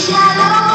shallow.